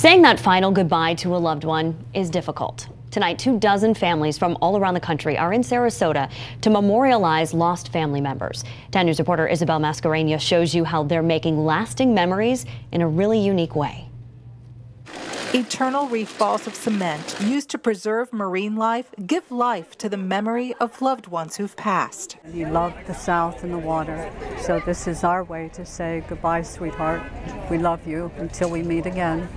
Saying that final goodbye to a loved one is difficult. Tonight, two dozen families from all around the country are in Sarasota to memorialize lost family members. 10 News reporter Isabel Mascareñas shows you how they're making lasting memories in a really unique way. Eternal reef balls of cement used to preserve marine life give life to the memory of loved ones who've passed. You love the South and the water, so this is our way to say goodbye, sweetheart. We love you until we meet again.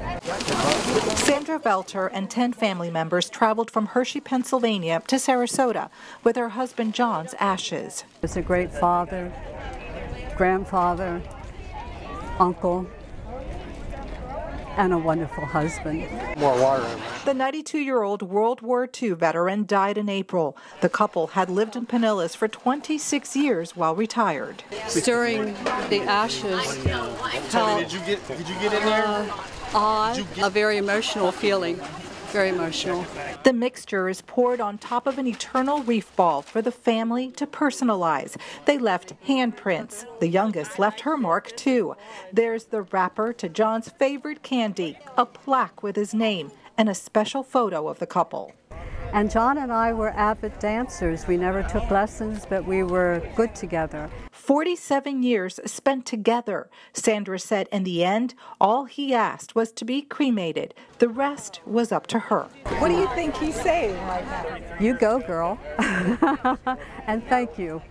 Sandra Velter and 10 family members traveled from Hershey, Pennsylvania to Sarasota with her husband John's ashes. He's a great father, grandfather, uncle, and a wonderful husband. More water. The 92 year old World War II veteran died in April. The couple had lived in Pinellas for 26 years while retired. Stirring the ashes Tell me, did you get did you get in there? uh, odd, a very emotional feeling. Very emotional. The mixture is poured on top of an eternal reef ball for the family to personalize. They left handprints. The youngest left her mark too. There's the wrapper to John's favorite candy, a plaque with his name, and a special photo of the couple. And John and I were avid dancers. We never took lessons, but we were good together. 47 years spent together. Sandra said in the end, all he asked was to be cremated. The rest was up to her. What do you think he's saying right now? You go, girl. and thank you.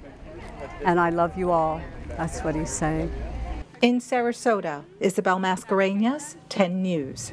And I love you all. That's what he's saying. In Sarasota, Isabel Mascareñas, 10 News.